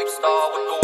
Fake star with the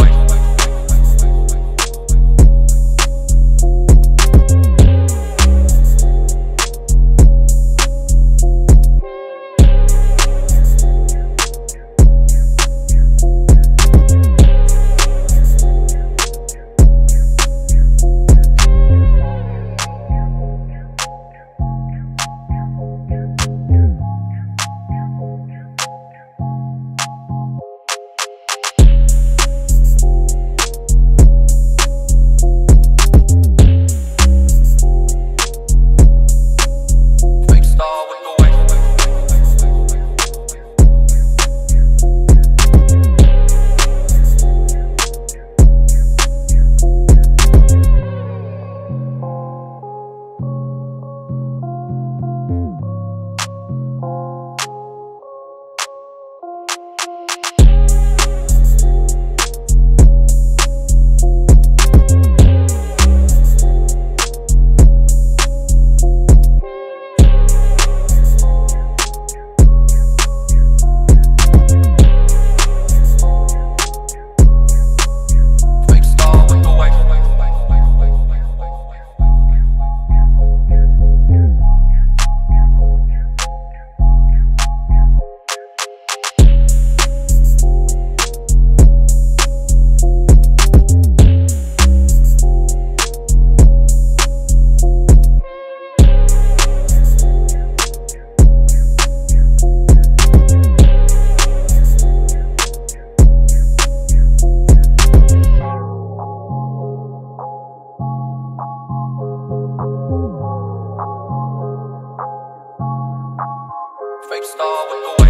fake star with the way.